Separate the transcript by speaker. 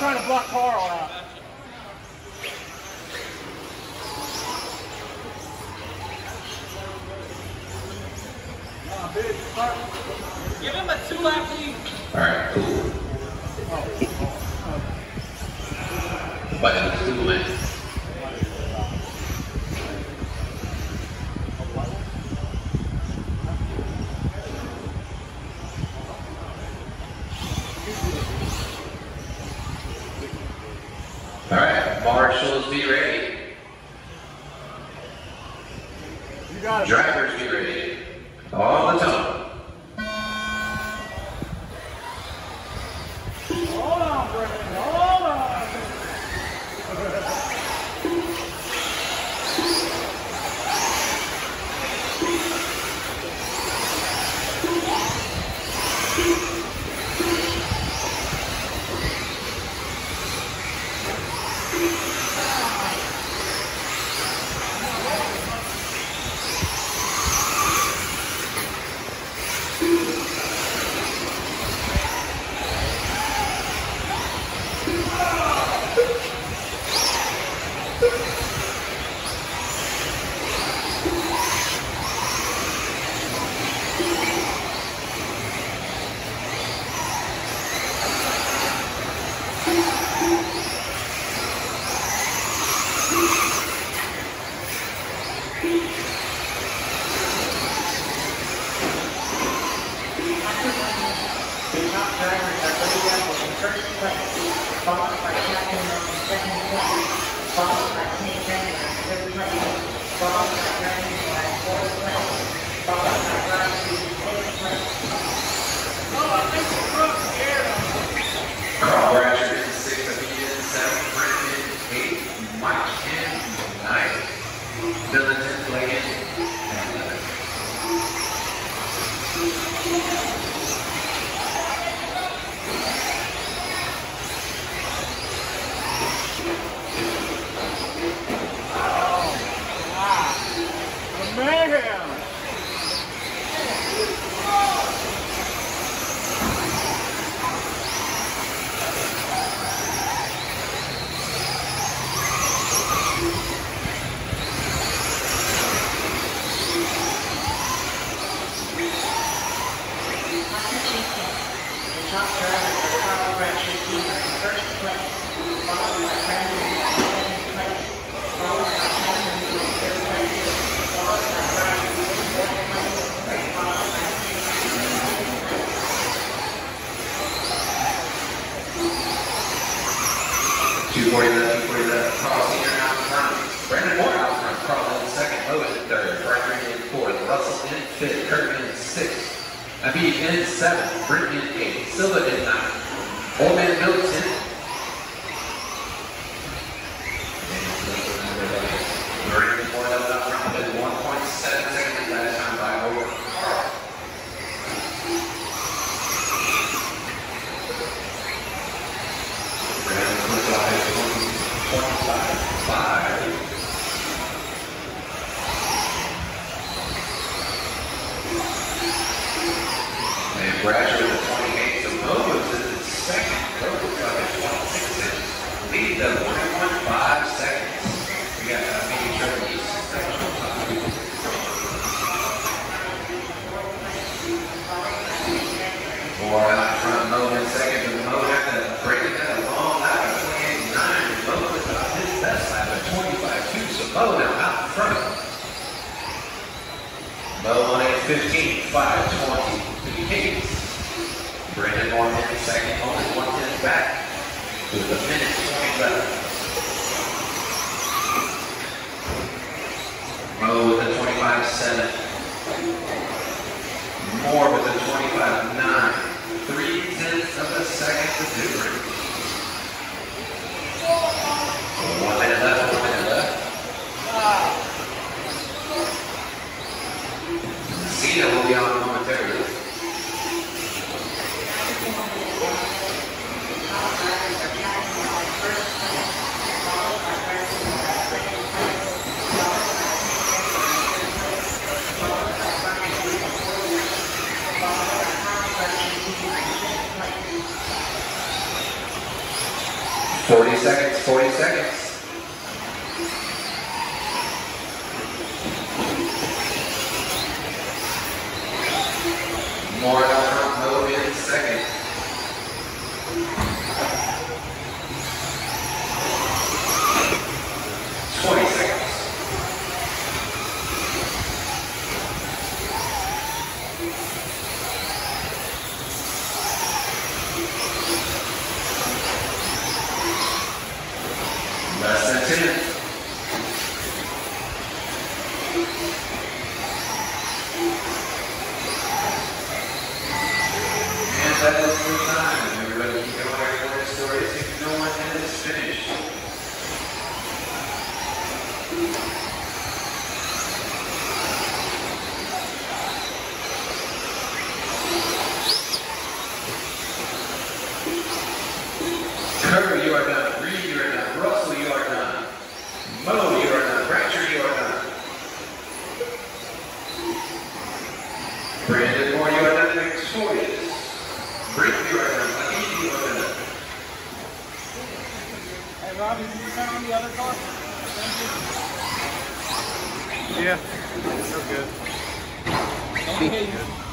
Speaker 1: trying to block Carl out.
Speaker 2: Give him a two lap lead.
Speaker 3: All right, cool. Oh, oh. But it's two minutes. All right, marshals be ready.
Speaker 1: You got it.
Speaker 3: Drivers be ready. All the time.
Speaker 1: Hold on, Brendan. Hold on.
Speaker 4: The top drivers are Buddy Apple in first place, followed by Mills in second
Speaker 3: 240 left, 240 left. Carl Senior out in front. Brandon Moore out in front. Carl in second. Lois in third. Brian Green in fourth. Russell in fifth. Kirk in sixth. Abid in seventh. Brittany in eighth. Silva in ninth. Old Man Bill And Bradshaw with 28, so is in second. Momo's got the 26 inch. Lead the 1.5 seconds. We got uh, making sure that he's Four out front, Mo in second, but Mo had to break it a long lap at 28.9. Mo was about his best lap at 25.2, so Mo now out front. Mo on a 15, 520 to the Kings. Brandon Moore in second, only one tenth back with a minute 20 left. Mo with a 25-7. Moore with a 25-9. 40 seconds, 40 seconds. that is your time. Everybody keep going.
Speaker 2: on the other car?
Speaker 1: Yeah, that's good.
Speaker 2: Okay.